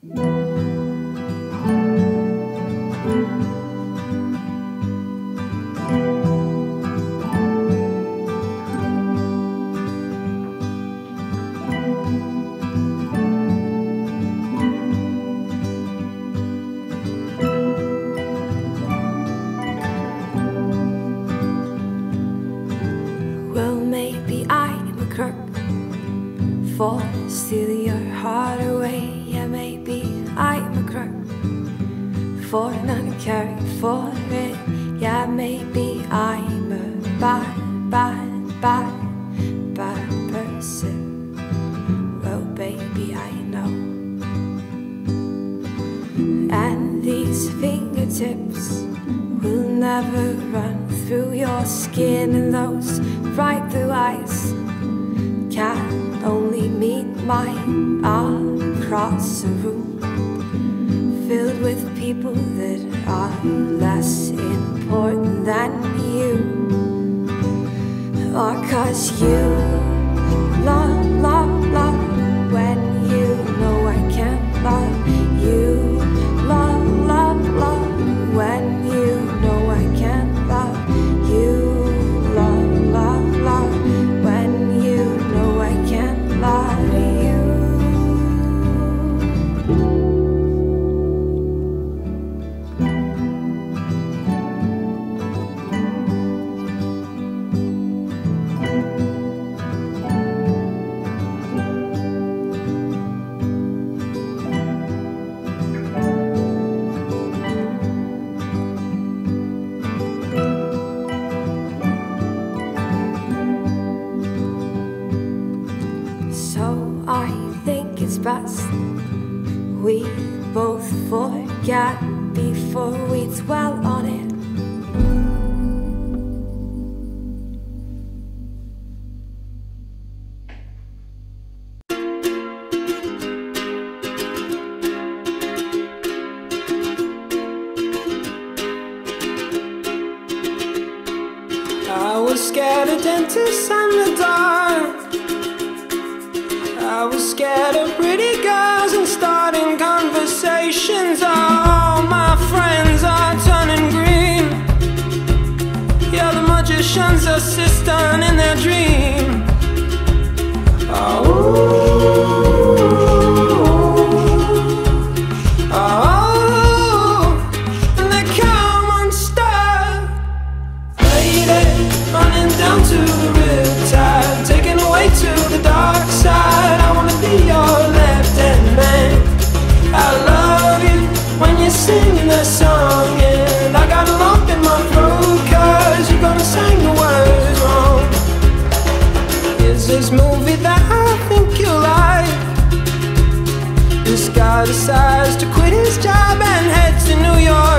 Well, maybe I'm a crook for stealing your heart away. For not caring for it. Yeah, maybe I'm a bad, bad, bad, bad person. Well, baby, I know. And these fingertips will never run through your skin, and those bright blue eyes can only meet mine across the room filled with people that are less important than you. Or cause you So I think it's best we both forget before we dwell on it. I was scared of dentists and the dark. Scared of pretty girls and starting conversations. All my friends are turning green. Yeah, the magician's assistant in their dream. Oh, decides to quit his job and heads to New York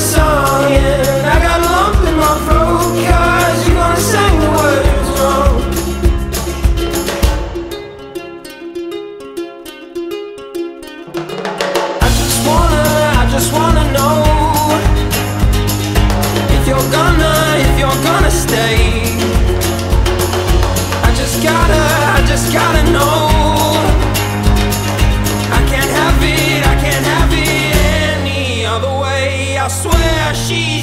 singing swear